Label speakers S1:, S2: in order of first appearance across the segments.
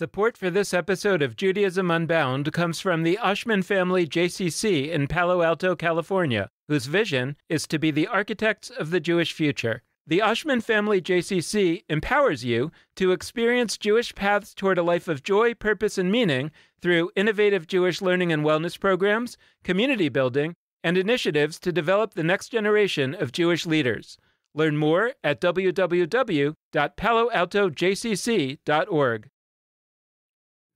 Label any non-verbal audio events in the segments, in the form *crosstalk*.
S1: Support for this episode of Judaism Unbound comes from the Oshman Family JCC in Palo Alto, California, whose vision is to be the architects of the Jewish future. The Oshman Family JCC empowers you to experience Jewish paths toward a life of joy, purpose, and meaning through innovative Jewish learning and wellness programs, community building, and initiatives to develop the next generation of Jewish leaders. Learn more at www.paloaltojcc.org.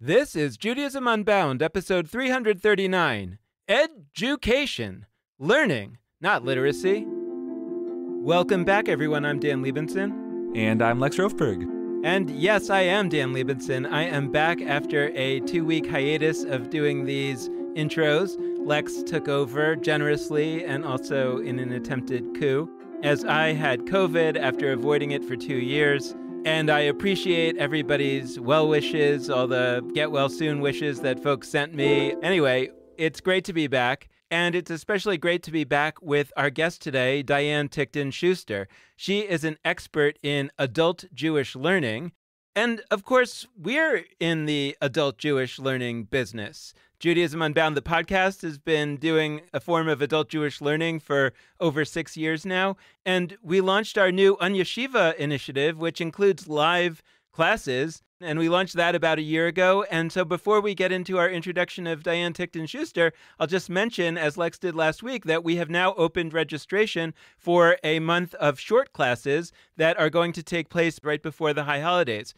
S1: This is Judaism Unbound, episode 339 Education. Learning, not literacy. Welcome back, everyone. I'm Dan Libenson.
S2: And I'm Lex Rofeberg.
S1: And yes, I am Dan Libenson. I am back after a two week hiatus of doing these intros. Lex took over generously and also in an attempted coup, as I had COVID after avoiding it for two years. And I appreciate everybody's well wishes, all the get well soon wishes that folks sent me. Anyway, it's great to be back. And it's especially great to be back with our guest today, Diane Tickton Schuster. She is an expert in adult Jewish learning. And of course, we're in the adult Jewish learning business. Judaism Unbound, the podcast, has been doing a form of adult Jewish learning for over six years now. And we launched our new Unyeshiva initiative, which includes live classes. And we launched that about a year ago. And so before we get into our introduction of Diane Tickton Schuster, I'll just mention, as Lex did last week, that we have now opened registration for a month of short classes that are going to take place right before the high holidays.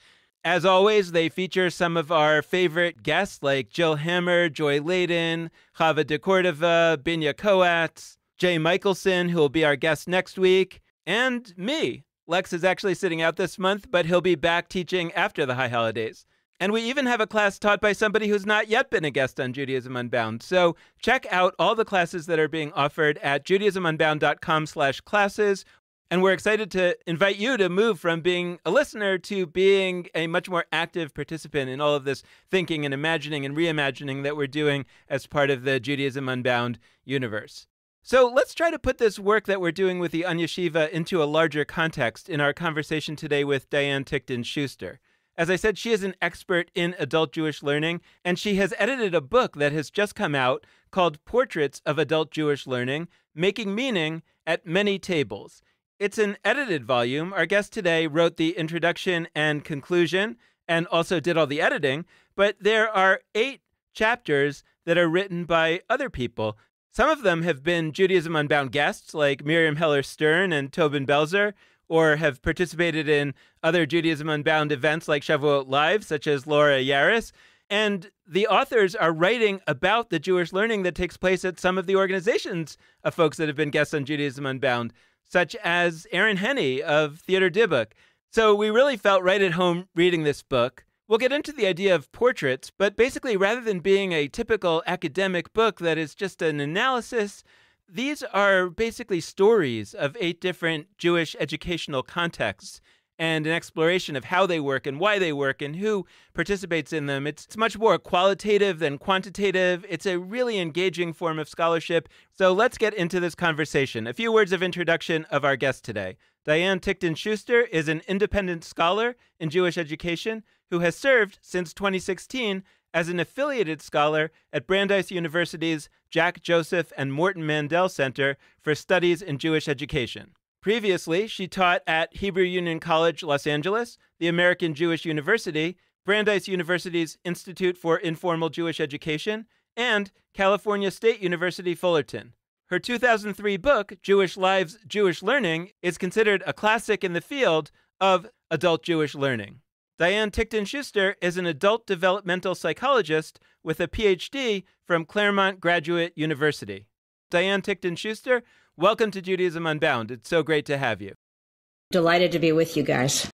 S1: As always, they feature some of our favorite guests like Jill Hammer, Joy Ladin, Chava de Cordova, Binya Koatz, Jay Michaelson, who will be our guest next week, and me. Lex is actually sitting out this month, but he'll be back teaching after the high holidays. And we even have a class taught by somebody who's not yet been a guest on Judaism Unbound. So check out all the classes that are being offered at judaismunbound.com slash classes and we're excited to invite you to move from being a listener to being a much more active participant in all of this thinking and imagining and reimagining that we're doing as part of the Judaism Unbound universe. So let's try to put this work that we're doing with the Unyeshiva into a larger context in our conversation today with Diane Tickton Schuster. As I said, she is an expert in adult Jewish learning, and she has edited a book that has just come out called Portraits of Adult Jewish Learning Making Meaning at Many Tables. It's an edited volume. Our guest today wrote the introduction and conclusion and also did all the editing, but there are eight chapters that are written by other people. Some of them have been Judaism Unbound guests like Miriam Heller Stern and Tobin Belzer, or have participated in other Judaism Unbound events like Shavuot Live, such as Laura Yares. And the authors are writing about the Jewish learning that takes place at some of the organizations of folks that have been guests on Judaism Unbound such as Aaron Henne of Theater Dybbuk. So we really felt right at home reading this book. We'll get into the idea of portraits, but basically, rather than being a typical academic book that is just an analysis, these are basically stories of eight different Jewish educational contexts and an exploration of how they work and why they work and who participates in them. It's, it's much more qualitative than quantitative. It's a really engaging form of scholarship. So let's get into this conversation. A few words of introduction of our guest today. Diane Tickton Schuster is an independent scholar in Jewish education who has served since 2016 as an affiliated scholar at Brandeis University's Jack Joseph and Morton Mandel Center for Studies in Jewish Education. Previously, she taught at Hebrew Union College, Los Angeles, the American Jewish University, Brandeis University's Institute for Informal Jewish Education, and California State University Fullerton. Her 2003 book, Jewish Lives, Jewish Learning, is considered a classic in the field of adult Jewish learning. Diane Tickton Schuster is an adult developmental psychologist with a PhD from Claremont Graduate University. Diane Tickton Schuster Welcome to Judaism Unbound. It's so great to have you.
S3: Delighted to be with you guys.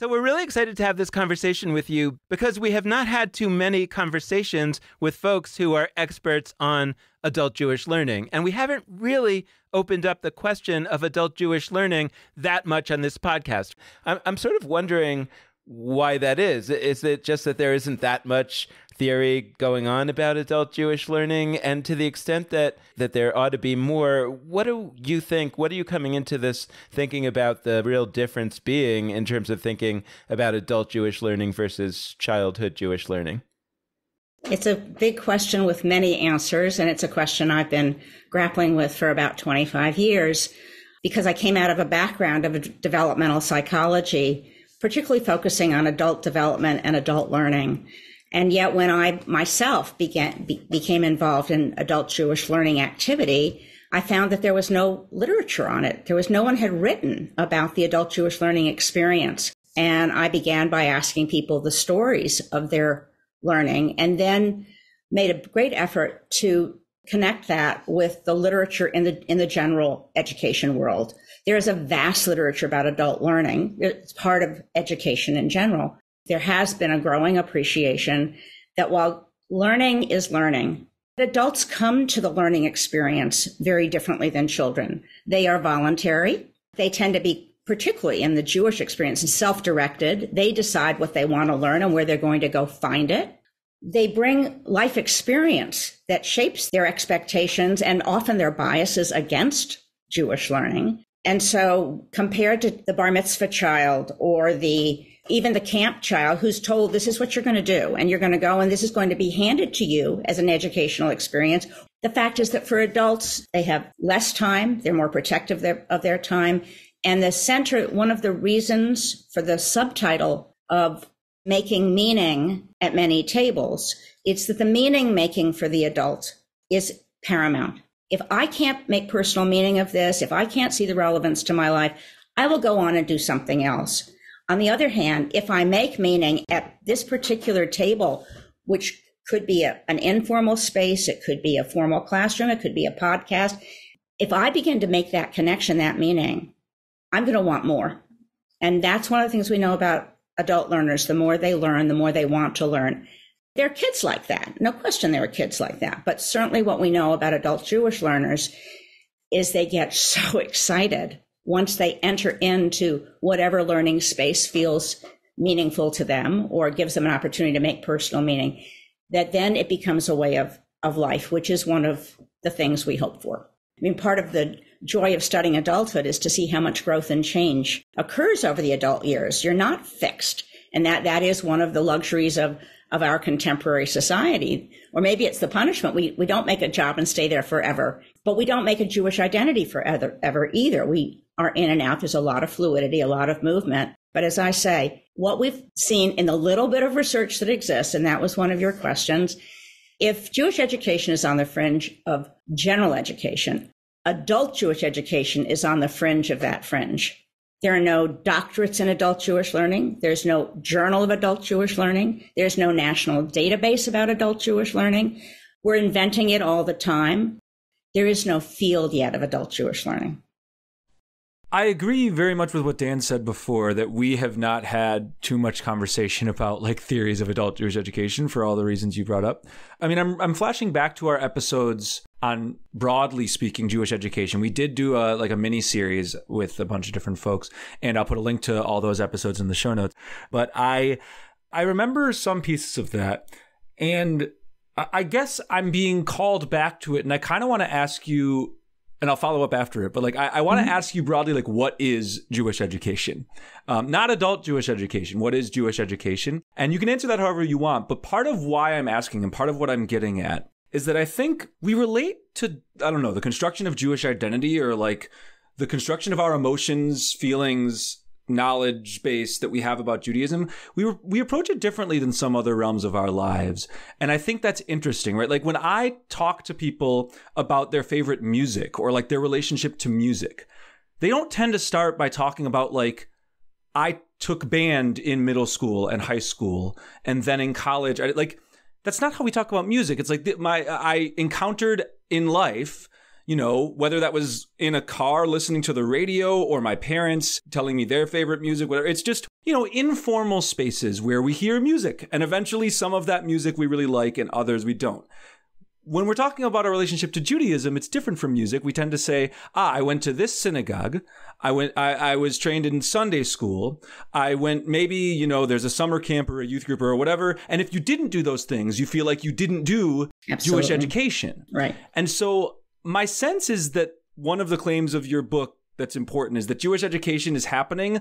S1: So, we're really excited to have this conversation with you because we have not had too many conversations with folks who are experts on adult Jewish learning. And we haven't really opened up the question of adult Jewish learning that much on this podcast. I'm, I'm sort of wondering why that is. Is it just that there isn't that much theory going on about adult Jewish learning? And to the extent that, that there ought to be more, what do you think? What are you coming into this thinking about the real difference being in terms of thinking about adult Jewish learning versus childhood Jewish learning?
S3: It's a big question with many answers, and it's a question I've been grappling with for about 25 years because I came out of a background of developmental psychology, particularly focusing on adult development and adult learning. And yet, when I myself began, be, became involved in adult Jewish learning activity, I found that there was no literature on it. There was no one had written about the adult Jewish learning experience. And I began by asking people the stories of their learning and then made a great effort to connect that with the literature in the in the general education world. There is a vast literature about adult learning. It's part of education in general there has been a growing appreciation that while learning is learning, adults come to the learning experience very differently than children. They are voluntary. They tend to be particularly in the Jewish experience, self-directed. They decide what they want to learn and where they're going to go find it. They bring life experience that shapes their expectations and often their biases against Jewish learning. And so compared to the bar mitzvah child or the even the camp child who's told this is what you're going to do and you're going to go and this is going to be handed to you as an educational experience. The fact is that for adults, they have less time. They're more protective of their, of their time. And the center, one of the reasons for the subtitle of making meaning at many tables, it's that the meaning making for the adult is paramount. If I can't make personal meaning of this, if I can't see the relevance to my life, I will go on and do something else. On the other hand, if I make meaning at this particular table, which could be a, an informal space, it could be a formal classroom, it could be a podcast. If I begin to make that connection, that meaning, I'm going to want more. And that's one of the things we know about adult learners. The more they learn, the more they want to learn. There are kids like that. No question there are kids like that. But certainly what we know about adult Jewish learners is they get *laughs* so excited once they enter into whatever learning space feels meaningful to them or gives them an opportunity to make personal meaning, that then it becomes a way of, of life, which is one of the things we hope for. I mean, part of the joy of studying adulthood is to see how much growth and change occurs over the adult years. You're not fixed. And that, that is one of the luxuries of, of our contemporary society. Or maybe it's the punishment. We, we don't make a job and stay there forever, but we don't make a Jewish identity forever ever either. We are in and out. There's a lot of fluidity, a lot of movement. But as I say, what we've seen in the little bit of research that exists, and that was one of your questions, if Jewish education is on the fringe of general education, adult Jewish education is on the fringe of that fringe. There are no doctorates in adult Jewish learning. There's no journal of adult Jewish learning. There's no national database about adult Jewish learning. We're inventing it all the time. There is no field yet of adult Jewish learning.
S2: I agree very much with what Dan said before that we have not had too much conversation about like theories of adult Jewish education for all the reasons you brought up. I mean, I'm I'm flashing back to our episodes on broadly speaking Jewish education. We did do a like a mini series with a bunch of different folks, and I'll put a link to all those episodes in the show notes. But I I remember some pieces of that, and I guess I'm being called back to it, and I kind of want to ask you and I'll follow up after it. But like, I, I want to mm-hmm. ask you broadly, like, what is Jewish education? Um, not adult Jewish education. What is Jewish education? And you can answer that however you want. But part of why I'm asking and part of what I'm getting at is that I think we relate to, I don't know, the construction of Jewish identity or like the construction of our emotions, feelings, knowledge base that we have about Judaism, we we approach it differently than some other realms of our lives. And I think that's interesting, right? Like when I talk to people about their favorite music or like their relationship to music, they don't tend to start by talking about like I took band in middle school and high school and then in college I, like that's not how we talk about music. It's like my I encountered in life you know, whether that was in a car listening to the radio or my parents telling me their favorite music, whatever. It's just, you know, informal spaces where we hear music and eventually some of that music we really like and others we don't. when we're talking about our relationship to Judaism, it's different from music. We tend to say, ah, I went to this synagogue. I went, I, I was trained in Sunday school. I went, maybe, you know, there's a summer camp or a youth group or whatever. And if you didn't do those things, you feel like you didn't do
S3: Absolutely.
S2: Jewish education.
S3: Right.
S2: And so my sense is that one of the claims of your book that's important is that Jewish education is happening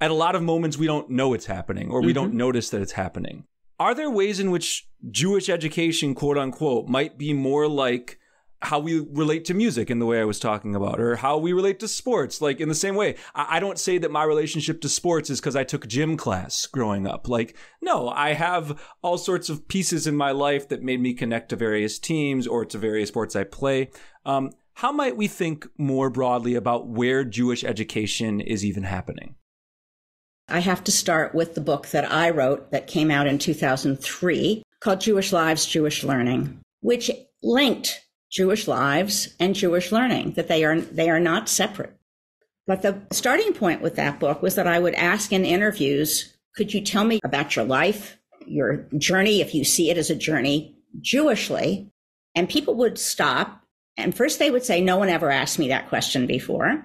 S2: at a lot of moments we don't know it's happening or we mm-hmm. don't notice that it's happening. Are there ways in which Jewish education, quote unquote, might be more like how we relate to music in the way I was talking about, or how we relate to sports, like in the same way. I, don't say that my relationship to sports is because I took gym class growing up. Like, no, I have all sorts of pieces in my life that made me connect to various teams or to various sports I play. Um, how might we think more broadly about where Jewish education is even happening?
S3: I have to start with the book that I wrote that came out in 2003 called Jewish Lives, Jewish Learning, which linked Jewish lives and Jewish learning, that they are, they are not separate. But the starting point with that book was that I would ask in interviews, could you tell me about your life, your journey, if you see it as a journey, Jewishly? And people would stop. And first they would say, no one ever asked me that question before.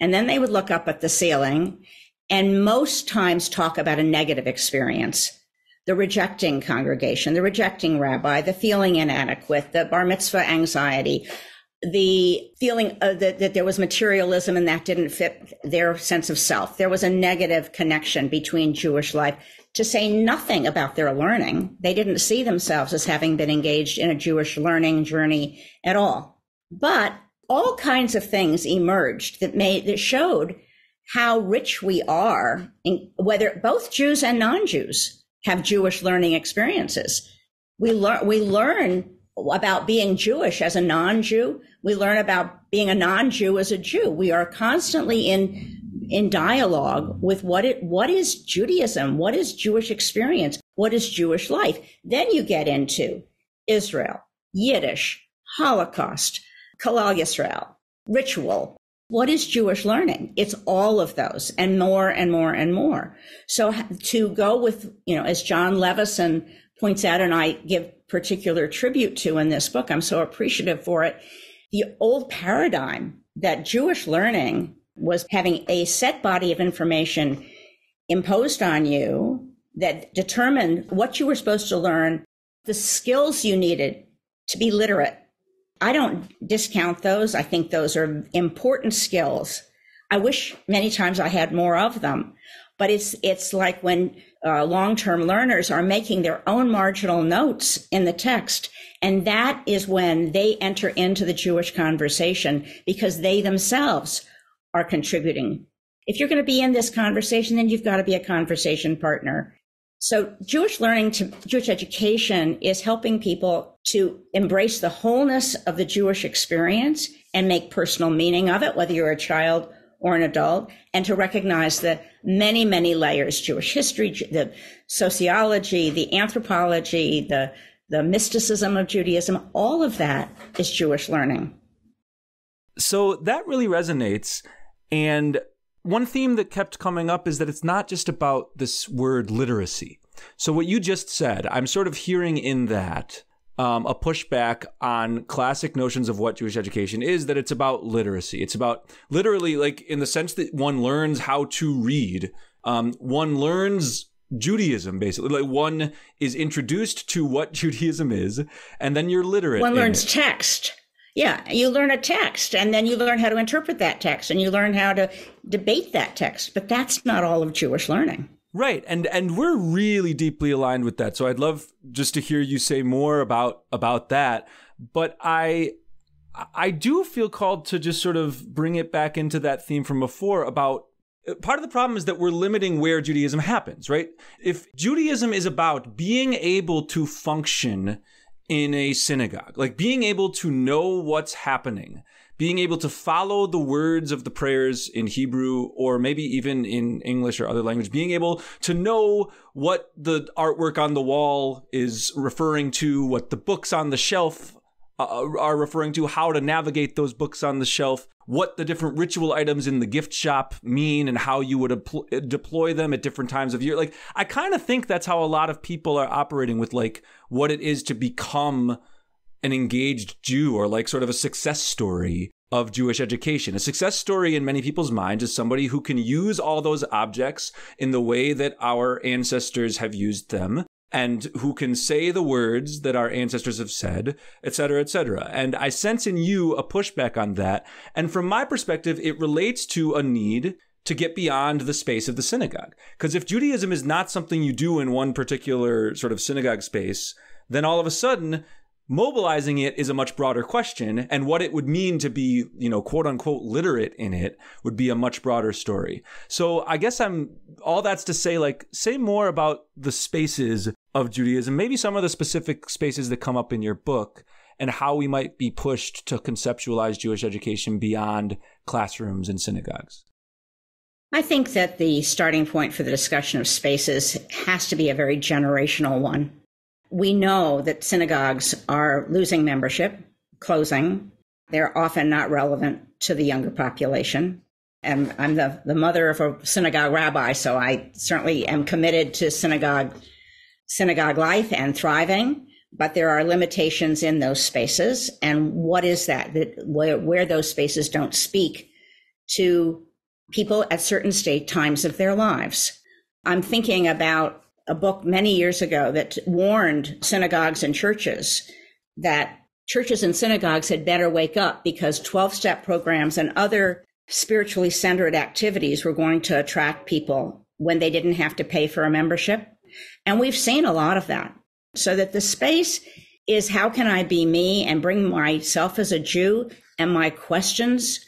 S3: And then they would look up at the ceiling and most times talk about a negative experience the rejecting congregation, the rejecting rabbi, the feeling inadequate, the bar mitzvah anxiety, the feeling uh, that, that there was materialism and that didn't fit their sense of self. There was a negative connection between Jewish life to say nothing about their learning. They didn't see themselves as having been engaged in a Jewish learning journey at all. But all kinds of things emerged that made, that showed how rich we are, in, whether both Jews and non-Jews have Jewish learning experiences. We learn we learn about being Jewish as a non-Jew. We learn about being a non-Jew as a Jew. We are constantly in in dialogue with what it what is Judaism, what is Jewish experience, what is Jewish life. Then you get into Israel, Yiddish, Holocaust, Klal Yisrael, ritual, what is Jewish learning? It's all of those and more and more and more. So to go with, you know, as Jon Levisohn points out, and I give particular tribute to in this book, I'm so appreciative for it. The old paradigm that Jewish learning was having a set body of information imposed on you that determined what you were supposed to learn, the skills you needed to be literate, I don't discount those. I think those are important skills. I wish many times I had more of them, but it's it's like when uh, long-term learners are making their own marginal notes in the text, and that is when they enter into the Jewish conversation because they themselves are contributing. If you're going to be in this conversation, then you've got to be a conversation partner. So Jewish learning to Jewish education is helping people to embrace the wholeness of the Jewish experience and make personal meaning of it, whether you're a child or an adult, and to recognize the many, many layers, Jewish history, the sociology, the anthropology, the, the mysticism of Judaism, all of that is Jewish learning.
S2: So that really resonates. And one theme that kept coming up is that it's not just about this word literacy. So, what you just said, I'm sort of hearing in that um, a pushback on classic notions of what Jewish education is that it's about literacy. It's about literally, like, in the sense that one learns how to read, um, one learns Judaism, basically. Like, one is introduced to what *laughs* Judaism is, and then you're literate.
S3: One learns text. Yeah, you learn a text and then you learn how to interpret that text and you learn how to debate that text, but that's not all of Jewish learning.
S2: Right. And and we're really deeply aligned with that. So I'd love just to hear you say more about about that. But I I do feel called to just sort of bring it back into that theme from before about uh, part of the problem is that we're limiting where Judaism happens, right? If Judaism is about being able to function in a synagogue, like being able to know what's happening, being able to follow the words of the prayers in Hebrew or maybe even in English or other language, being able to know what the artwork on the wall is referring to, what the books on the shelf uh, are referring to, how to navigate those books on the shelf, what the different ritual items in the gift shop mean and how you would uh, deploy them at different times of year. Like, I kind of think that's how a lot of people are operating with like what it is to become an engaged Jew or like sort of a success story of Jewish education. A success story in many people's minds is somebody who can use all those objects in the way that our ancestors have used them and who can say the words that our ancestors have said, et cetera, et cetera. And I sense in you a pushback on that. And from my perspective, it relates to a need to get beyond the space of the synagogue. Because if Judaism is not something you do in one particular sort of synagogue space, then all of a sudden mobilizing it is a much broader question and what it would mean to be you know quote unquote literate in it would be a much broader story so i guess i'm all that's to say like say more about the spaces of judaism maybe some of the specific spaces that come up in your book and how we might be pushed to conceptualize jewish education beyond classrooms and synagogues
S3: I think that the starting point for the discussion of spaces has to be a very generational one we know that synagogues are losing membership, closing. They're often not relevant to the younger population. And I'm the, the mother of a synagogue rabbi, so I certainly am committed to synagogue synagogue life and thriving. But there are limitations in those spaces. And what is that? That where, where those spaces don't speak to people at certain state times of their lives. I'm thinking about a book many years ago that warned synagogues and churches that churches and synagogues had better wake up because 12 step programs and other spiritually centered activities were going to attract people when they didn't have to pay for a membership. And we've seen a lot of that. So that the space is how can I be me and bring myself as a Jew and my questions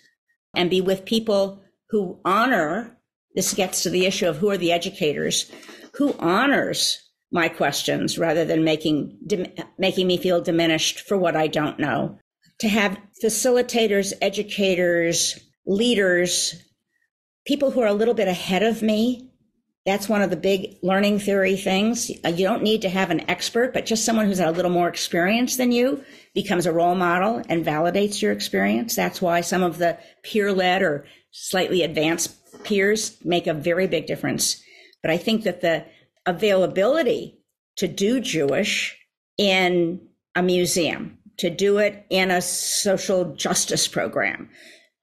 S3: and be with people who honor this gets to the issue of who are the educators who honors my questions rather than making making me feel diminished for what I don't know. To have facilitators, educators, leaders, people who are a little bit ahead of me. That's one of the big learning theory things. Uh, you don't need to have an expert, but just someone who's had a little more experience than you becomes a role model and validates your experience. That's why some of the peer led or slightly advanced peers make a very big difference but I think that the availability to do Jewish in a museum, to do it in a social justice program,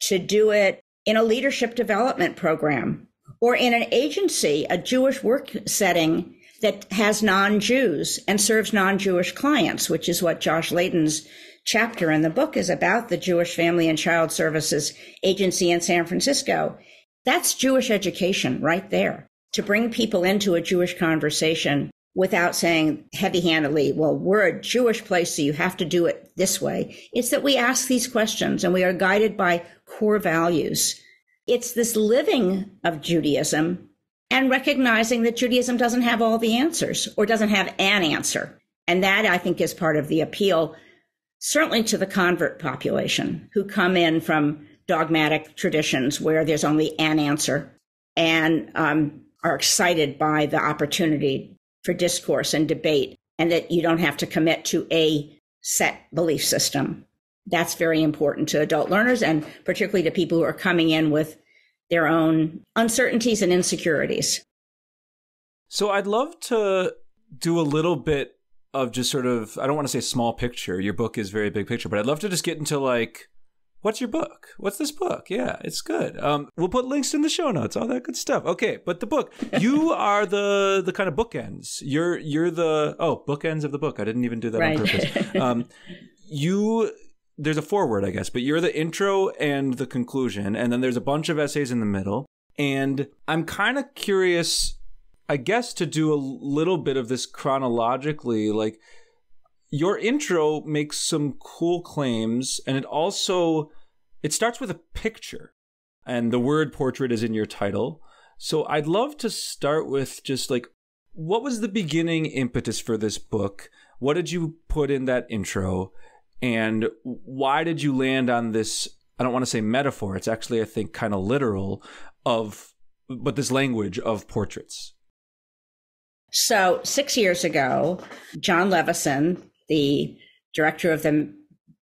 S3: to do it in a leadership development program, or in an agency, a Jewish work setting that has non Jews and serves non Jewish clients, which is what Josh Layden's chapter in the book is about the Jewish Family and Child Services Agency in San Francisco. That's Jewish education right there to bring people into a Jewish conversation without saying heavy handedly, well, we're a Jewish place, so you have to do it this way. It's that we ask these questions and we are guided by core values. It's this living of Judaism and recognizing that Judaism doesn't have all the answers or doesn't have an answer. And that I think is part of the appeal, certainly to the convert population who come in from dogmatic traditions where there's only an answer. And um, are excited by the opportunity for discourse and debate and that you don't have to commit to a set belief system. That's very important to adult learners and particularly to people who are coming in with their own uncertainties and insecurities.
S2: So I'd love to do a little bit of just sort of I don't want to say small picture. Your book is very big picture, but I'd love to just get into like What's your book? What's this book? Yeah, it's good. Um, we'll put links in the show notes, all that good stuff. Okay, but the book, you *laughs* are the the kind of bookends. You're you're the oh bookends of the book. I didn't even do that right. on purpose. *laughs* Um, you there's a foreword, I guess, but you're the intro and the conclusion, and then there's a bunch of essays in the middle. And I'm kind of curious, I guess, to do a little bit of this chronologically, like your intro makes some cool claims and it also it starts with a picture and the word portrait is in your title. So i'd love to start with just like what was the beginning impetus for this book? What did you put in that intro and why did you land on this i don't want to say metaphor it's actually i think kind of literal of but this language of portraits?
S3: So, six years ago, Jon Levisohn, the director of the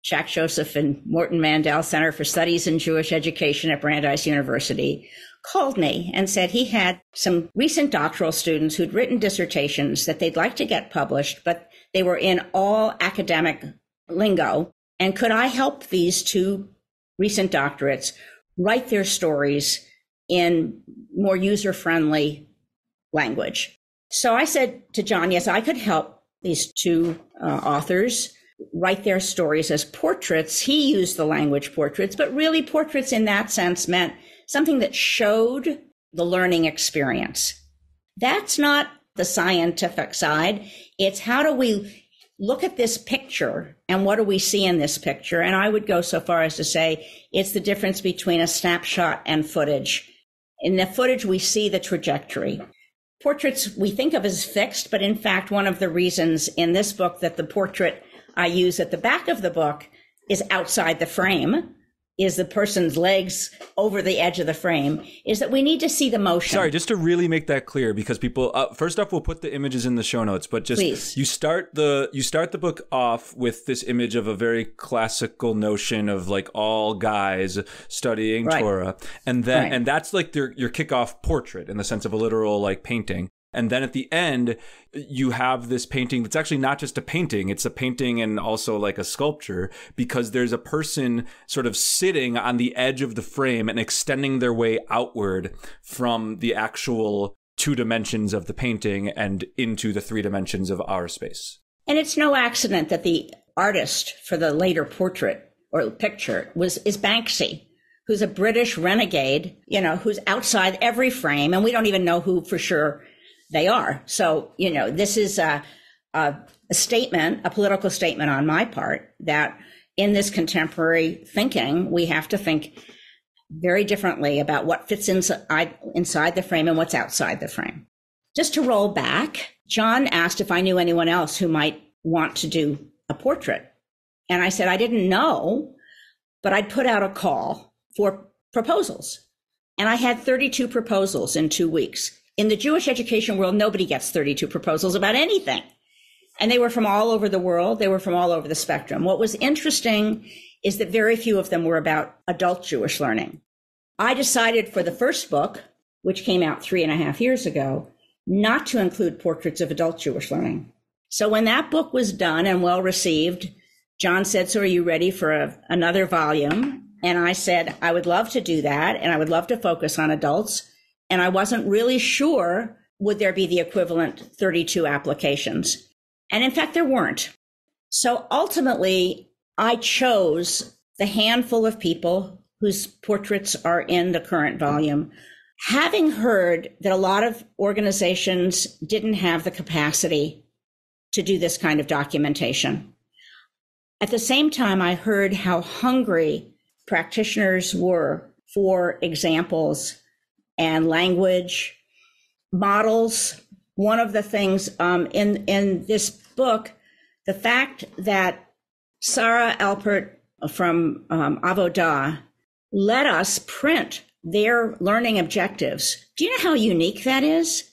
S3: Jack Joseph and Morton Mandel Center for Studies in Jewish Education at Brandeis University, called me and said he had some recent doctoral students who'd written dissertations that they'd like to get published, but they were in all academic lingo. And could I help these two recent doctorates write their stories in more user friendly language? So I said to Jon, yes, I could help these two uh, authors write their stories as portraits. He used the language portraits, but really portraits in that sense meant something that showed the learning experience. That's not the scientific side. It's how do we look at this picture and what do we see in this picture? And I would go so far as to say it's the difference between a snapshot and footage. In the footage, we see the trajectory. Portraits we think of as fixed, but in fact, one of the reasons in this book that the portrait I use at the back of the book is outside the frame is the person's legs over the edge of the frame is that we need to see the motion.
S2: Sorry, just to really make that clear because people uh, first off we'll put the images in the show notes, but just
S3: Please.
S2: you start the you start the book off with this image of a very classical notion of like all guys studying
S3: Right.
S2: Torah and then
S3: Right.
S2: and that's like their your kickoff portrait in the sense of a literal like painting. And then at the end, you have this painting that's actually not just a painting, it's a painting and also like a sculpture because there's a person sort of sitting on the edge of the frame and extending their way outward from the actual two dimensions of the painting and into the three dimensions of our space.
S3: And it's no accident that the artist for the later portrait or picture was is Banksy, who's a British renegade, you know, who's outside every frame, and we don't even know who for sure they are. So, you know, this is a, a, a statement, a political statement on my part that in this contemporary thinking, we have to think very differently about what fits inside, inside the frame and what's outside the frame. Just to roll back, Jon asked if I knew anyone else who might want to do a portrait. And I said, I didn't know, but I'd put out a call for proposals. And I had 32 proposals in two weeks. In the Jewish education world, nobody gets 32 proposals about anything. And they were from all over the world. They were from all over the spectrum. What was interesting is that very few of them were about adult Jewish learning. I decided for the first book, which came out three and a half years ago, not to include portraits of adult Jewish learning. So when that book was done and well received, Jon said, So are you ready for a, another volume? And I said, I would love to do that. And I would love to focus on adults. And I wasn't really sure would there be the equivalent 32 applications. And in fact, there weren't. So ultimately, I chose the handful of people whose portraits are in the current volume, having heard that a lot of organizations didn't have the capacity to do this kind of documentation. At the same time, I heard how hungry practitioners were for examples and language models. One of the things um, in in this book, the fact that Sarah Alpert from um, Avodah let us print their learning objectives. Do you know how unique that is?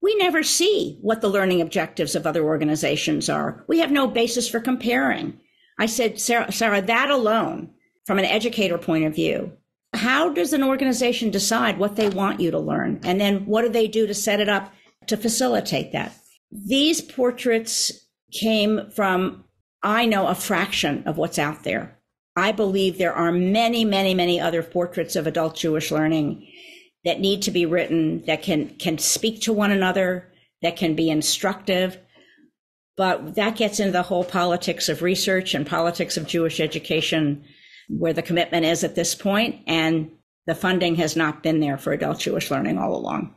S3: We never see what the learning objectives of other organizations are. We have no basis for comparing. I said, Sarah, Sarah, that alone, from an educator point of view, how does an organization decide what they want you to learn? And then what do they do to set it up to facilitate that? These portraits came from, I know, a fraction of what's out there. I believe there are many, many, many other portraits of adult Jewish learning that need to be written that can can speak to one another, that can be instructive. But that gets into the whole politics of research and politics of Jewish education, where the commitment is at this point, and the funding has not been there for adult Jewish learning all along.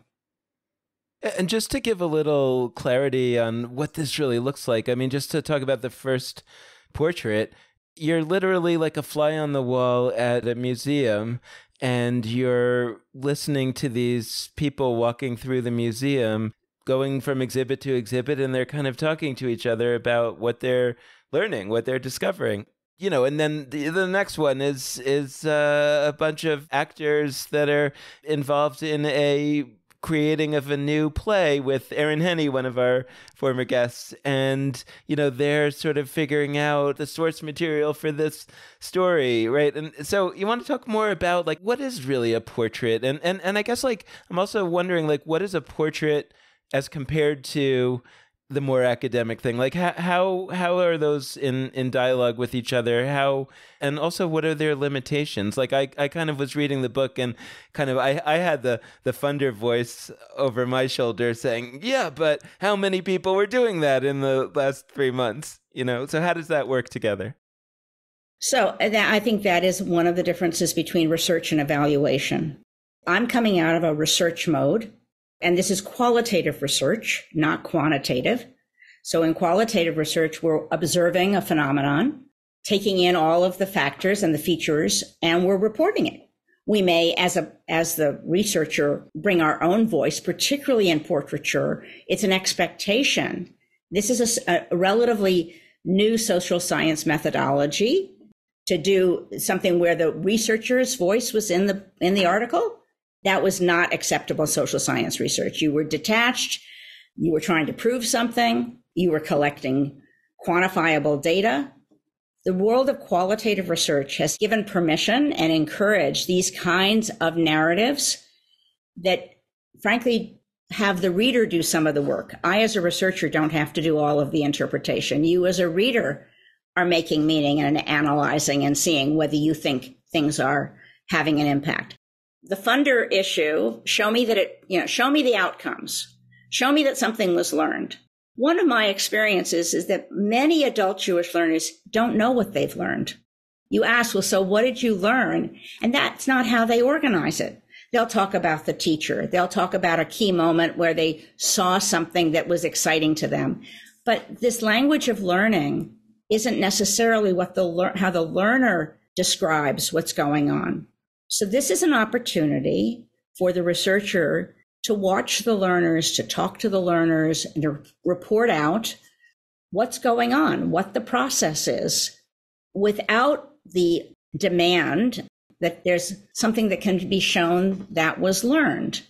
S1: And just to give a little clarity on what this really looks like, I mean, just to talk about the first portrait, you're literally like a fly on the wall at a museum and you're listening to these people walking through the museum going from exhibit to exhibit and they're kind of talking to each other about what they're learning what they're discovering you know and then the, the next one is is uh, a bunch of actors that are involved in a creating of a new play with Aaron Henne, one of our former guests, and you know they're sort of figuring out the source material for this story, right? And so you want to talk more about like what is really a portrait, and and and I guess like I'm also wondering like what is a portrait as compared to the more academic thing. Like how how how are those in in dialogue with each other? How and also what are their limitations? Like i i kind of was reading the book and kind of i i had the the funder voice over my shoulder saying yeah but how many people were doing that in the last 3 months? You know so how does that work together?
S3: So uh, i think that is one of the differences between research and evaluation. I'm coming out of a research mode and this is qualitative research, not quantitative. So in qualitative research, we're observing a phenomenon, taking in all of the factors and the features, and we're reporting it. We may, as a, as the researcher, bring our own voice, particularly in portraiture. It's an expectation. This is a, a relatively new social science methodology to do something where the researcher's voice was in the, in the article that was not acceptable social science research. You were detached. You were trying to prove something. You were collecting quantifiable data. The world of qualitative research has given permission and encouraged these kinds of narratives that frankly have the reader do some of the work. I, as a researcher, don't have to do all of the interpretation. You, as a reader, are making meaning and analyzing and seeing whether you think things are having an impact the funder issue, show me that it, you know, show me the outcomes. Show me that something was learned. One of my experiences is that many adult Jewish learners don't know what they've learned. You ask, well, so what did you learn? And that's not how they organize it. They'll talk about the teacher. They'll talk about a key moment where they saw something that was exciting to them. But this language of learning isn't necessarily what the how the learner describes what's going on. So this is an opportunity for the researcher to watch the learners, to talk to the learners, and to report out what's going on, what the process is, without the demand that there's something that can be shown that was learned.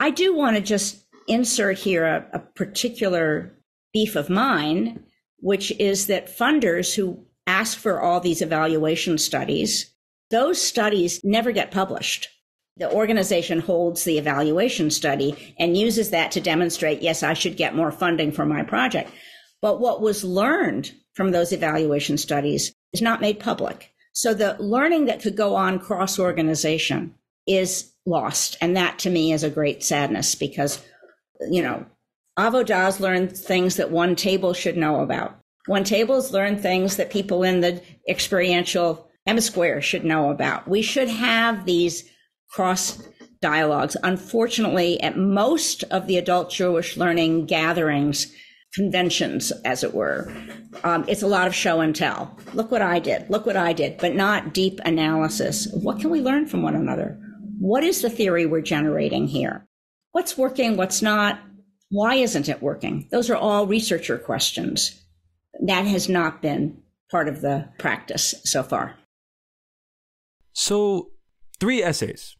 S3: I do want to just insert here a, a particular beef of mine, which is that funders who ask for all these evaluation studies those studies never get published. The organization holds the evaluation study and uses that to demonstrate, yes, I should get more funding for my project. But what was learned from those evaluation studies is not made public. So the learning that could go on cross organization is lost. And that to me is a great sadness because, you know, Avodah's learned things that one table should know about. One tables learn things that people in the experiential M Square should know about. We should have these cross dialogues. Unfortunately, at most of the adult Jewish learning gatherings, conventions, as it were, um, it's a lot of show and tell. Look what I did. Look what I did, but not deep analysis. What can we learn from one another? What is the theory we're generating here? What's working? What's not? Why isn't it working? Those are all researcher questions. That has not been part of the practice so far.
S2: So, three essays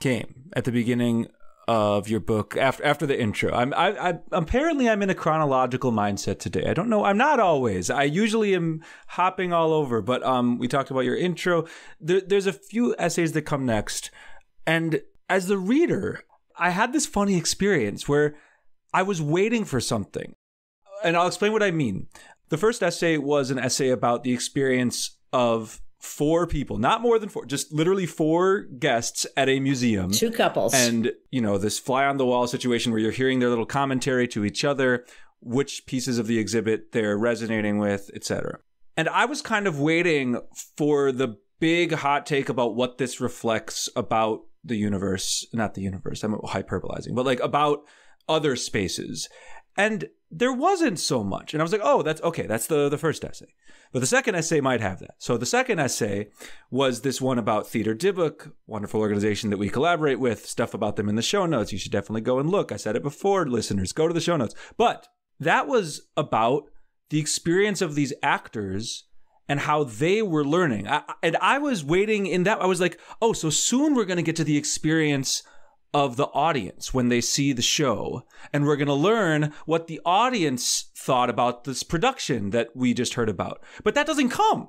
S2: came at the beginning of your book after after the intro. I'm I, I apparently I'm in a chronological mindset today. I don't know. I'm not always. I usually am hopping all over. But um, we talked about your intro. There, there's a few essays that come next, and as the reader, I had this funny experience where I was waiting for something, and I'll explain what I mean. The first essay was an essay about the experience of four people, not more than four, just literally four guests at a museum.
S3: Two couples.
S2: And, you know, this fly on the wall situation where you're hearing their little commentary to each other, which pieces of the exhibit they're resonating with, etc. And I was kind of waiting for the big hot take about what this reflects about the universe, not the universe, I'm hyperbolizing, but like about other spaces. And there wasn't so much. And I was like, oh, that's okay. That's the, the first essay. But the second essay might have that. So the second essay was this one about Theater Dybbuk, wonderful organization that we collaborate with, stuff about them in the show notes. You should definitely go and look. I said it before, listeners, go to the show notes. But that was about the experience of these actors and how they were learning. I, and I was waiting in that. I was like, oh, so soon we're going to get to the experience of the audience when they see the show. And we're going to learn what the audience thought about this production that we just heard about. But that doesn't come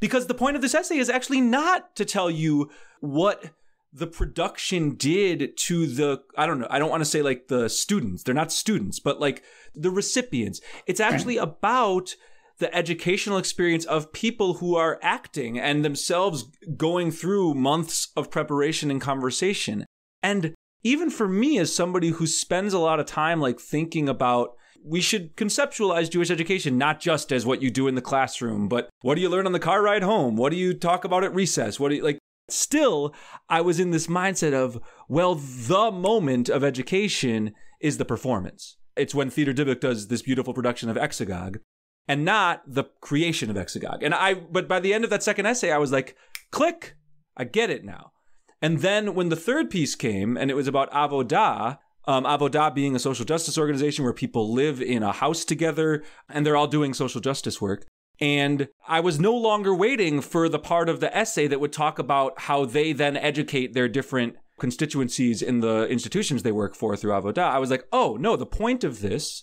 S2: because the point of this essay is actually not to tell you what the production did to the I don't know, I don't want to say like the students. They're not students, but like the recipients. It's actually *clears throat* about the educational experience of people who are acting and themselves going through months of preparation and conversation. And even for me as somebody who spends a lot of time like thinking about we should conceptualize Jewish education not just as what you do in the classroom, but what do you learn on the car ride home? What do you talk about at recess? What do you like? Still, I was in this mindset of, well, the moment of education is the performance. It's when Theater Dybbuk does this beautiful production of Exegog and not the creation of Exegog. And I, but by the end of that second essay, I was like, click, I get it now. And then when the third piece came and it was about Avodah, um, Avodah being a social justice organization where people live in a house together and they're all doing social justice work. And I was no longer waiting for the part of the essay that would talk about how they then educate their different constituencies in the institutions they work for through Avodah. I was like, oh, no, the point of this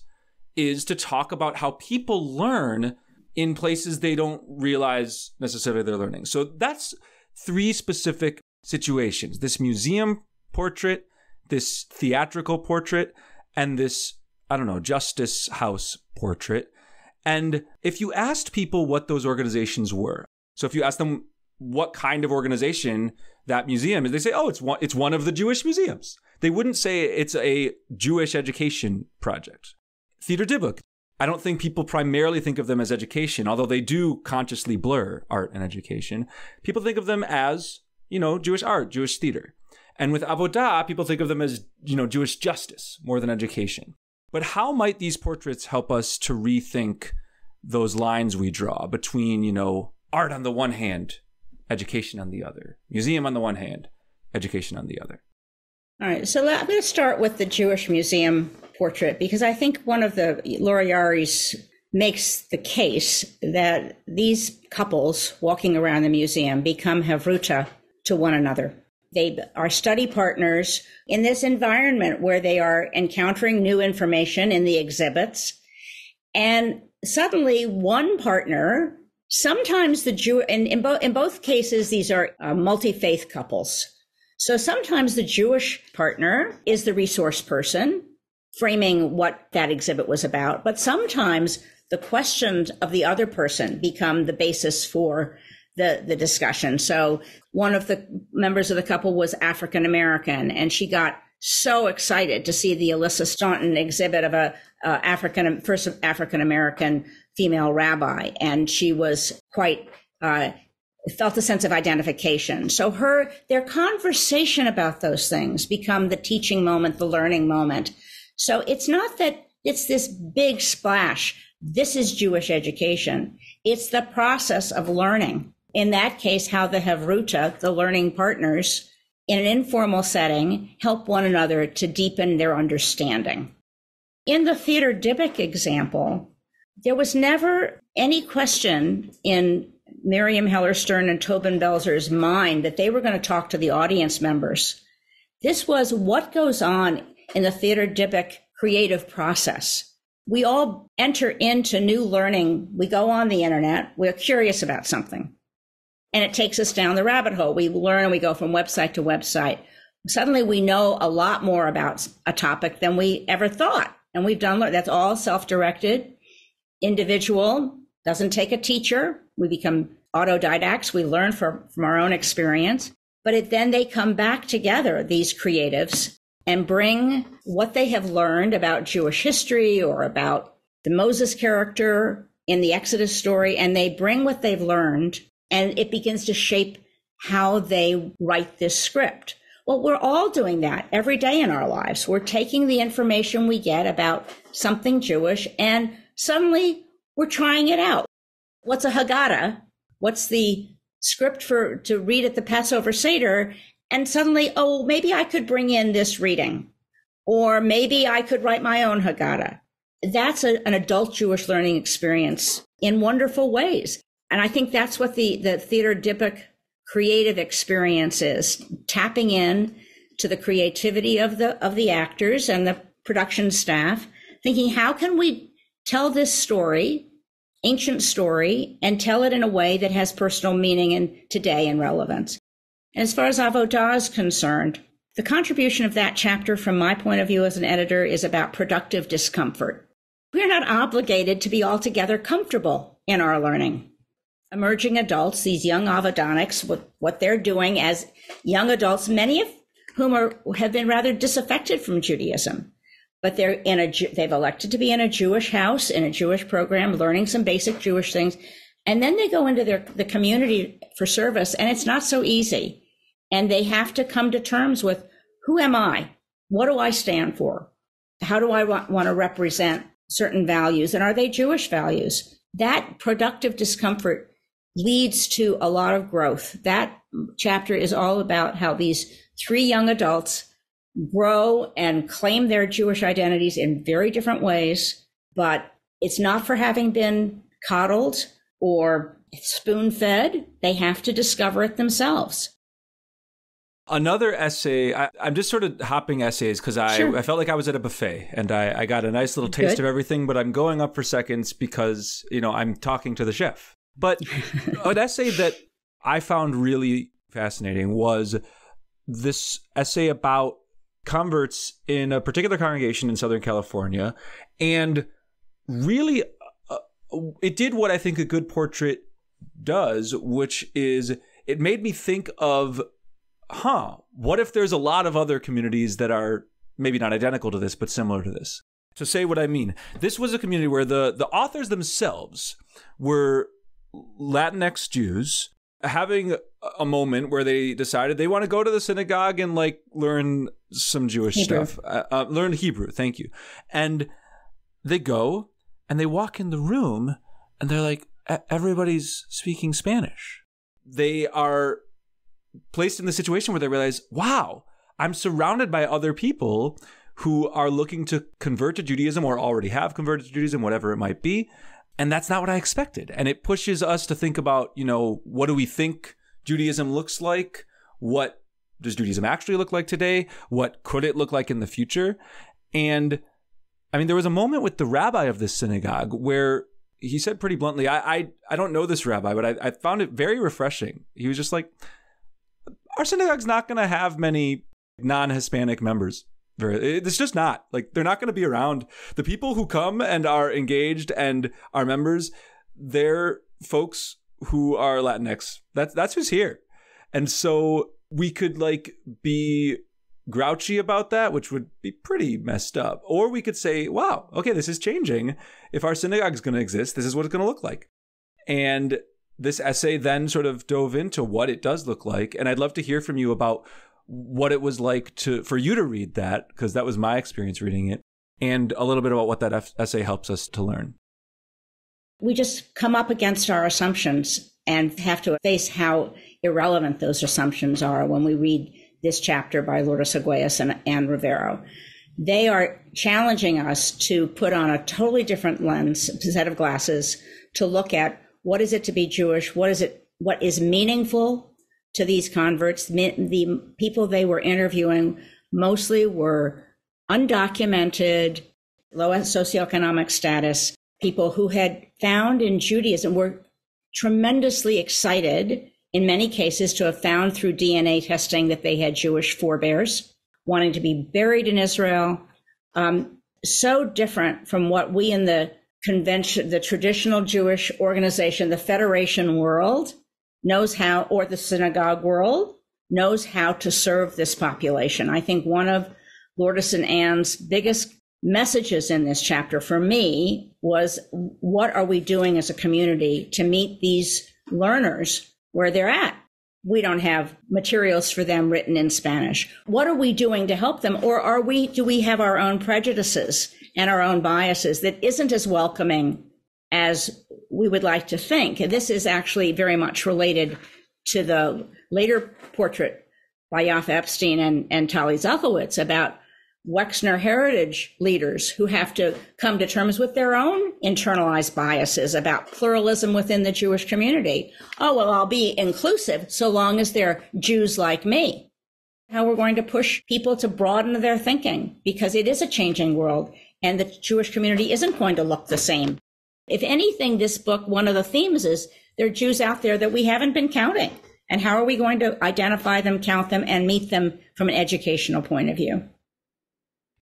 S2: is to talk about how people learn in places they don't realize necessarily they're learning. So that's three specific situations this museum portrait, this theatrical portrait, and this, I don't know, Justice House portrait. And if you asked people what those organizations were, so if you ask them what kind of organization that museum is, they say, oh, it's one, it's one of the Jewish museums. They wouldn't say it's a Jewish education project. Theater Dybbuk, I don't think people primarily think of them as education, although they do consciously blur art and education. People think of them as, you know, Jewish art, Jewish theater. And with Avodah, people think of them as, you know, Jewish justice more than education. But how might these portraits help us to rethink those lines we draw between, you know, art on the one hand, education on the other, museum on the one hand, education on the other?
S3: All right, so I'm going to start with the Jewish Museum portrait because I think one of the Laura Yares makes the case that these couples walking around the museum become havruta to one another. They are study partners in this environment where they are encountering new information in the exhibits. And suddenly one partner, sometimes the Jew, and in, bo- in both cases, these are uh, multi-faith couples. So sometimes the Jewish partner is the resource person framing what that exhibit was about. But sometimes the questions of the other person become the basis for the, the discussion. So one of the members of the couple was African American and she got so excited to see the Alysa Stanton exhibit of a uh, African first African American female rabbi, and she was quite uh, felt a sense of identification. So her their conversation about those things become the teaching moment, the learning moment. So it's not that it's this big splash. This is Jewish education. It's the process of learning. In that case, how the Havruta, the learning partners, in an informal setting, help one another to deepen their understanding. In the Theater Dybbuk example, there was never any question in Miriam Heller Stern and Tobin Belzer's mind that they were going to talk to the audience members. This was what goes on in the Theater Dybbuk creative process. We all enter into new learning. We go on the internet. We're curious about something and it takes us down the rabbit hole. We learn and we go from website to website. Suddenly we know a lot more about a topic than we ever thought. And we've done that's all self-directed, individual, doesn't take a teacher. We become autodidacts. We learn from, from our own experience. But it, then they come back together, these creatives, and bring what they have learned about Jewish history or about the Moses character in the Exodus story, and they bring what they've learned and it begins to shape how they write this script. Well, we're all doing that every day in our lives. We're taking the information we get about something Jewish and suddenly we're trying it out. What's a Haggadah? What's the script for to read at the Passover Seder? And suddenly, oh, maybe I could bring in this reading, or maybe I could write my own Haggadah. That's a, an adult Jewish learning experience in wonderful ways. And I think that's what the, the Theater Dybbuk creative experience is tapping in to the creativity of the, of the actors and the production staff, thinking, how can we tell this story, ancient story, and tell it in a way that has personal meaning and today and relevance? And as far as avodah is concerned, the contribution of that chapter, from my point of view as an editor, is about productive discomfort. We're not obligated to be altogether comfortable in our learning. Emerging adults, these young Avodahniks, what, what they're doing as young adults, many of whom are, have been rather disaffected from Judaism, but they're in a, they've elected to be in a Jewish house, in a Jewish program, learning some basic Jewish things. And then they go into their, the community for service and it's not so easy. And they have to come to terms with who am I? What do I stand for? How do I want, want to represent certain values? And are they Jewish values? That productive discomfort leads to a lot of growth. That chapter is all about how these three young adults grow and claim their Jewish identities in very different ways, but it's not for having been coddled or spoon fed. They have to discover it themselves.
S2: Another essay, I, am just sort of hopping essays because I, sure. I felt like I was at a buffet and I, I got a nice little taste Good. of everything, but I'm going up for seconds because, you know, I'm talking to the chef. But *laughs* an essay that I found really fascinating was this essay about converts in a particular congregation in Southern California. And really, uh, it did what I think a good portrait does, which is it made me think of, huh, what if there's a lot of other communities that are maybe not identical to this, but similar to this? To say what I mean, this was a community where the, the authors themselves were Latinx Jews having a moment where they decided they want to go to the synagogue and like learn some Jewish Hebrew. stuff, uh, uh, learn Hebrew. Thank you. And they go and they walk in the room and they're like, everybody's speaking Spanish. They are placed in the situation where they realize, wow, I'm surrounded by other people who are looking to convert to Judaism or already have converted to Judaism, whatever it might be. And that's not what I expected. And it pushes us to think about, you know, what do we think Judaism looks like? What does Judaism actually look like today? What could it look like in the future? And I mean, there was a moment with the rabbi of this synagogue where he said pretty bluntly, I I, I don't know this rabbi, but I, I found it very refreshing. He was just like, our synagogue's not going to have many non-Hispanic members. It's just not like they're not going to be around. The people who come and are engaged and are members, they're folks who are Latinx. That's that's who's here, and so we could like be grouchy about that, which would be pretty messed up. Or we could say, wow, okay, this is changing. If our synagogue is going to exist, this is what it's going to look like. And this essay then sort of dove into what it does look like. And I'd love to hear from you about what it was like to for you to read that because that was my experience reading it and a little bit about what that f- essay helps us to learn
S3: we just come up against our assumptions and have to face how irrelevant those assumptions are when we read this chapter by Lourdes Aguayo and Anne Rivero. They are challenging us to put on a totally different lens, set of glasses, to look at what is it to be Jewish, what is it, what is meaningful to these converts. The people they were interviewing mostly were undocumented, low socioeconomic status, people who had found in Judaism were tremendously excited in many cases to have found through DNA testing that they had Jewish forebears, wanting to be buried in Israel. Um, so different from what we in the convention, the traditional Jewish organization, the Federation world knows how, or the synagogue world knows how to serve this population. I think one of Lourdes and Anne's biggest messages in this chapter for me was what are we doing as a community to meet these learners where they're at? We don't have materials for them written in Spanish. What are we doing to help them? Or are we, do we have our own prejudices and our own biases that isn't as welcoming as we would like to think. And this is actually very much related to the later portrait by Yaffa Epstein and, and Tali Zelkowicz about Wexner heritage leaders who have to come to terms with their own internalized biases about pluralism within the Jewish community. Oh, well, I'll be inclusive so long as they're Jews like me. How we're going to push people to broaden their thinking because it is a changing world and the Jewish community isn't going to look the same if anything, this book, one of the themes is there are Jews out there that we haven't been counting. And how are we going to identify them, count them, and meet them from an educational point of view?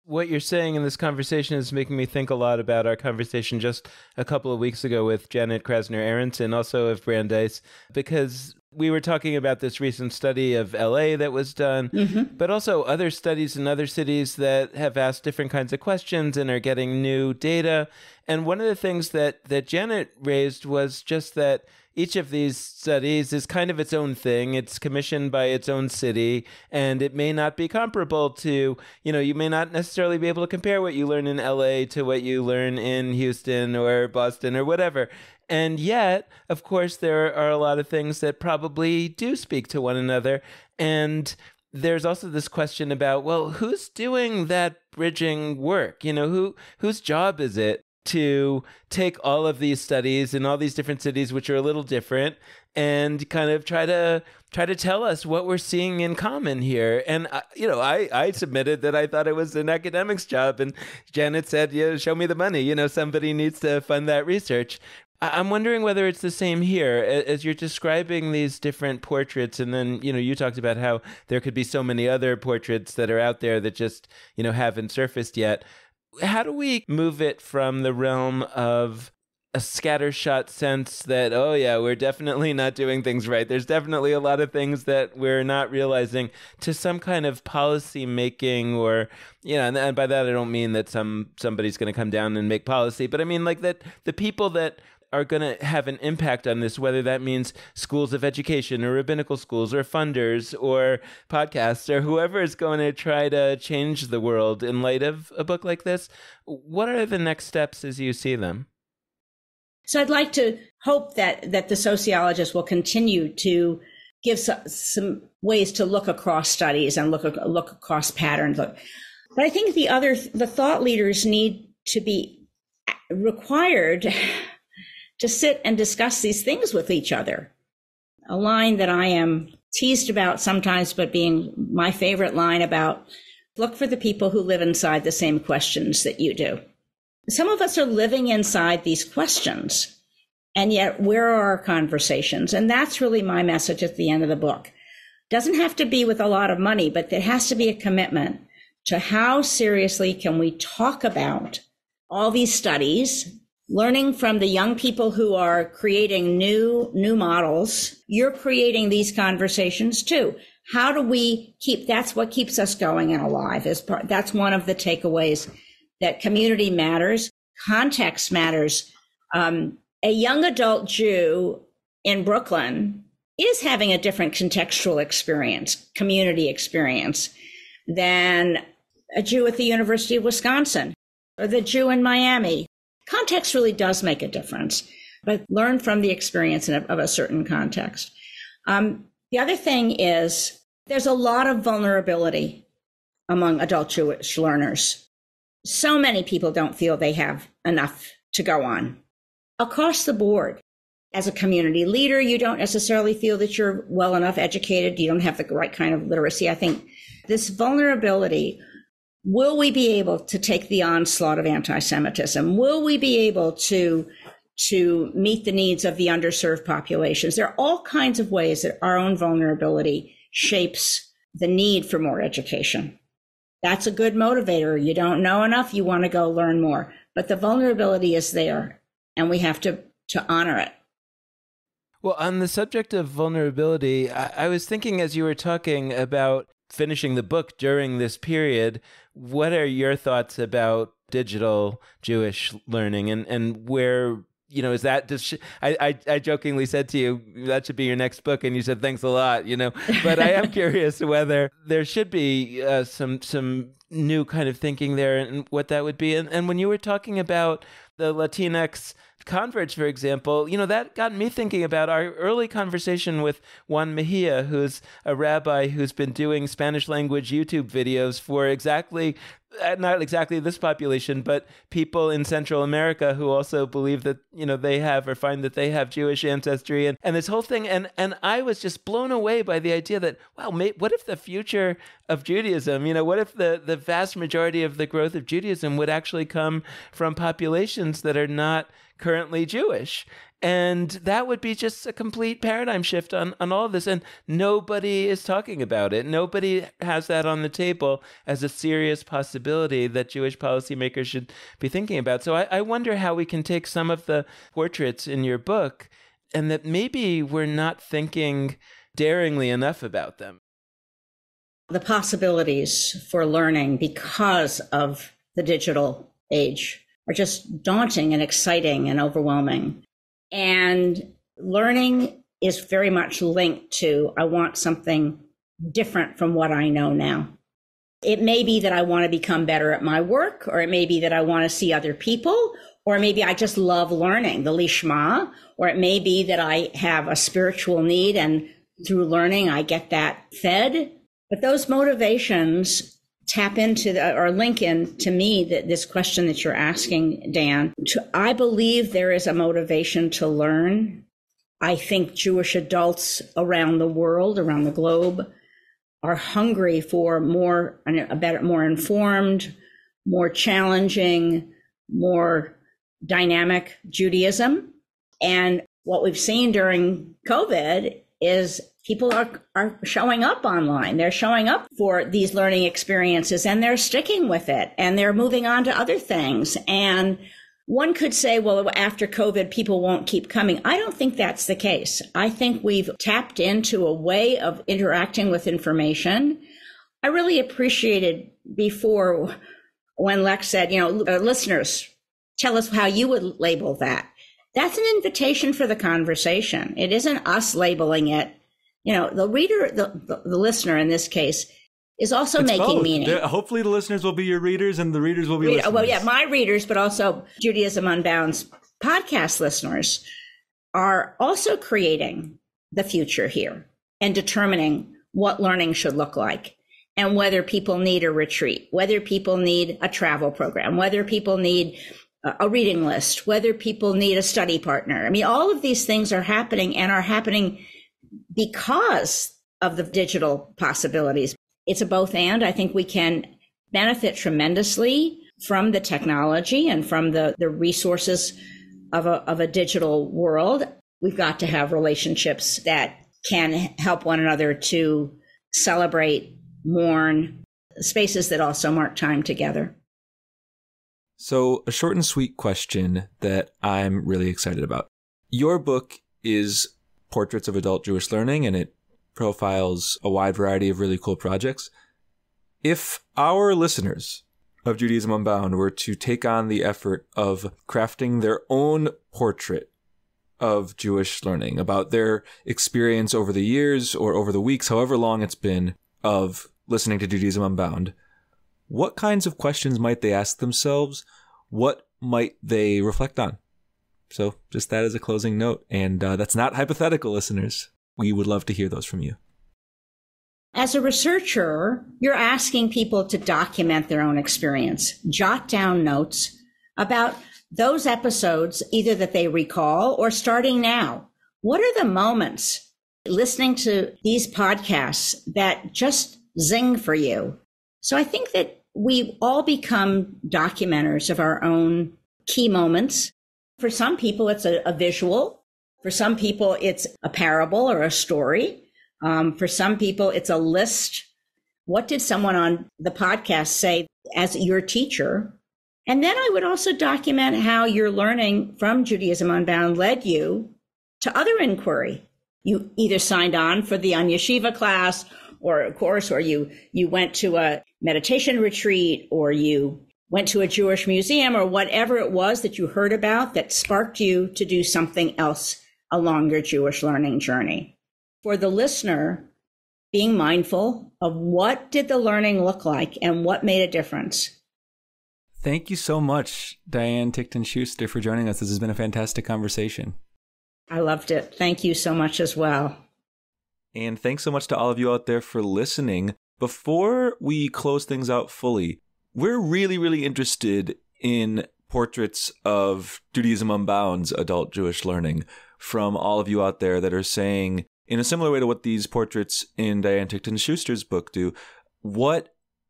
S1: what you're saying in this conversation is making me think a lot about our conversation just a couple of weeks ago with Janet Krasner Aronson, also of Brandeis, because we were talking about this recent study of LA that was done, mm-hmm. but also other studies in other cities that have asked different kinds of questions and are getting new data. And one of the things that, that Janet raised was just that each of these studies is kind of its own thing. It's commissioned by its own city, and it may not be comparable to, you know, you may not necessarily be able to compare what you learn in LA to what you learn in Houston or Boston or whatever. And yet, of course, there are a lot of things that probably do speak to one another. And there's also this question about well who's doing that bridging work you know who whose job is it to take all of these studies in all these different cities which are a little different and kind of try to try to tell us what we're seeing in common here. And uh, you know I I submitted that I thought it was an academic's job and Janet said yeah show me the money. You know somebody needs to fund that research. I'm wondering whether it's the same here. As you're describing these different portraits, and then you know you talked about how there could be so many other portraits that are out there that just you know haven't surfaced yet how do we move it from the realm of a scattershot sense that oh yeah we're definitely not doing things right. There's definitely a lot of things that we're not realizing to some kind of policy making or you know and, by that i don't mean that some somebody's going to come down and make policy but i mean like that the people that are going to have an impact on this, whether that means schools of education or rabbinical schools or funders or podcasts or whoever is going to try to change the world in light of a book like this. What are the next steps as you see them?
S3: So I'd like to hope that that the sociologists will continue to give some, some ways to look across studies and look look across patterns. But I think the other the thought leaders need to be required to sit and discuss these things with each other. A line that I am teased about sometimes, but being my favorite line about look for the people who live inside the same questions that you do. Some of us are living inside these questions, and yet where are our conversations? And that's really my message at the end of the book. Doesn't have to be with a lot of money, but there has to be a commitment to how seriously can we talk about all these studies learning from the young people who are creating new new models you're creating these conversations too. How do we keep that's what keeps us going and alive is part that's one of the takeaways that community matters. Context matters. Um, a young adult jew in brooklyn is having a different contextual experience community experience than a jew at the university of wisconsin or the jew in miami context really does make a difference, but learn from the experience of, a certain context. Um, the other thing is there's a lot of vulnerability among adult Jewish learners. So many people don't feel they have enough to go on across the board. As a community leader, you don't necessarily feel that you're well enough educated. You don't have the right kind of literacy. I think this vulnerability Will we be able to take the onslaught of anti-Semitism? Will we be able to to meet the needs of the underserved populations? There are all kinds of ways that our own vulnerability shapes the need for more education. That's a good motivator. You don't know enough, you want to go learn more. But the vulnerability is there, and we have to, to honor it.
S1: Well, on the subject of vulnerability, I, I was thinking as you were talking about finishing the book during this period what are your thoughts about digital Jewish learning and, and where you know, is that just? I, I, I jokingly said to you that should be your next book, and you said thanks a lot. You know, but I am *laughs* curious whether there should be uh, some some new kind of thinking there, and what that would be. And and when you were talking about the Latinx converts, for example, you know, that got me thinking about our early conversation with Juan Mejia, who's a rabbi who's been doing Spanish language YouTube videos for exactly not exactly this population, but people in Central America who also believe that you know they have or find that they have Jewish ancestry, and and this whole thing, and and I was just blown away by the idea that wow, may, what if the future of Judaism, you know, what if the the vast majority of the growth of Judaism would actually come from populations that are not currently Jewish. And that would be just a complete paradigm shift on, on all of this. And nobody is talking about it. Nobody has that on the table as a serious possibility that Jewish policymakers should be thinking about. So I, I wonder how we can take some of the portraits in your book and that maybe we're not thinking daringly enough about them.
S3: The possibilities for learning because of the digital age are just daunting and exciting and overwhelming. And learning is very much linked to I want something different from what I know now. It may be that I want to become better at my work, or it may be that I want to see other people, or maybe I just love learning the lishma, or it may be that I have a spiritual need and through learning I get that fed. But those motivations tap into the, or link in to me that this question that you're asking, Dan. To, I believe there is a motivation to learn. I think Jewish adults around the world, around the globe, are hungry for more, a better, more informed, more challenging, more dynamic Judaism. And what we've seen during COVID is people are, are showing up online. They're showing up for these learning experiences and they're sticking with it and they're moving on to other things. And one could say, well, after COVID, people won't keep coming. I don't think that's the case. I think we've tapped into a way of interacting with information. I really appreciated before when Lex said, you know, uh, listeners, tell us how you would label that. That's an invitation for the conversation. It isn't us labeling it you know, the reader, the, the, the listener in this case, is also it's making both. meaning.
S2: They're, hopefully, the listeners will be your readers, and the readers will be Read,
S3: well, yeah, my readers, but also Judaism Unbound's podcast listeners are also creating the future here and determining what learning should look like and whether people need a retreat, whether people need a travel program, whether people need a reading list, whether people need a study partner. I mean, all of these things are happening and are happening because of the digital possibilities. It's a both and. I think we can benefit tremendously from the technology and from the, the resources of a, of a digital world. We've got to have relationships that can help one another to celebrate, mourn, spaces that also mark time together.
S2: So, a short and sweet question that I'm really excited about. Your book is portraits of adult Jewish learning and it profiles a wide variety of really cool projects. If our listeners of Judaism Unbound were to take on the effort of crafting their own portrait of Jewish learning, about their experience over the years or over the weeks, however long it's been, of listening to Judaism Unbound, what kinds of questions might they ask themselves? What might they reflect on? So just that as a closing note. And uh, that's not hypothetical, listeners. We would love to hear those from you.
S3: As a researcher, you're asking people to document their own experience, jot down notes about those episodes, either that they recall or starting now. What are the moments listening to these podcasts that just zing for you? So I think that we all become documenters of our own key moments for some people, it's a, a visual. For some people, it's a parable or a story. Um, for some people, it's a list. What did someone on the podcast say as your teacher? And then I would also document how your learning from Judaism Unbound led you to other inquiry. You either signed on for the UnYeshiva class or a course, or you, you went to a meditation retreat, or you went to a Jewish museum or whatever it was that you heard about that sparked you to do something else along your Jewish learning journey. For the listener, being mindful of what did the learning look like and what made a difference.
S2: Thank you so much, Diane Tickton Schuster, for joining us. This has been a fantastic conversation.
S3: I loved it. Thank you so much as well.
S2: And thanks so much to all of you out there for listening. Before we close things out fully, we're really, really interested in portraits of Judaism Unbound's adult Jewish learning from all of you out there that are saying, in a similar way to what these portraits in Diane Tickton Schuster's book do, what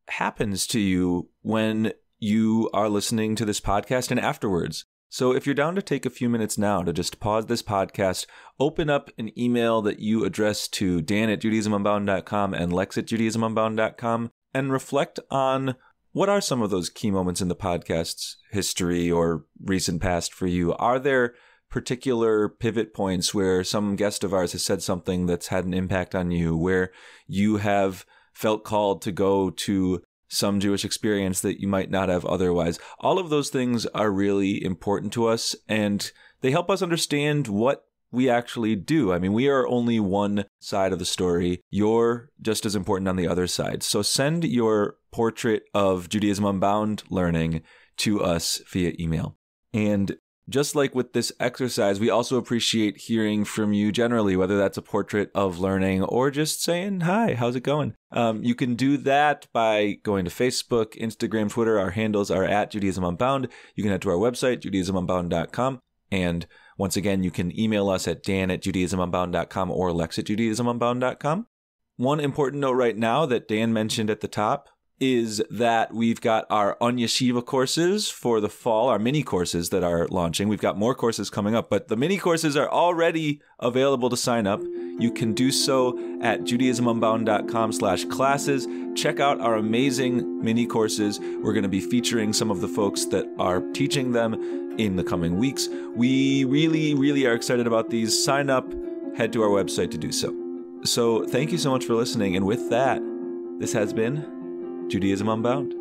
S2: happens to you when you are listening to this podcast and afterwards? So if you're down to take a few minutes now to just pause this podcast, open up an email that you address to Dan at JudaismUnbound.com and Lex at JudaismUnbound.com and reflect on what are some of those key moments in the podcast's history or recent past for you? Are there particular pivot points where some guest of ours has said something that's had an impact on you, where you have felt called to go to some Jewish experience that you might not have otherwise. All of those things are really important to us and they help us understand what we actually do. I mean, we are only one side of the story. You're just as important on the other side. So send your portrait of Judaism Unbound learning to us via email. And just like with this exercise, we also appreciate hearing from you generally, whether that's a portrait of learning or just saying, Hi, how's it going? Um, you can do that by going to Facebook, Instagram, Twitter. Our handles are at Judaism Unbound. You can head to our website, judaismunbound.com. And once again, you can email us at dan at judaismunbound.com or lex at judaismunbound.com. One important note right now that Dan mentioned at the top is that we've got our Unyeshiva courses for the fall, our mini courses that are launching. We've got more courses coming up, but the mini courses are already available to sign up. You can do so at judaismunbound.com slash classes. Check out our amazing mini courses. We're going to be featuring some of the folks that are teaching them in the coming weeks. We really, really are excited about these. Sign up, head to our website to do so. So thank you so much for listening. And with that, this has been Judaism Unbound.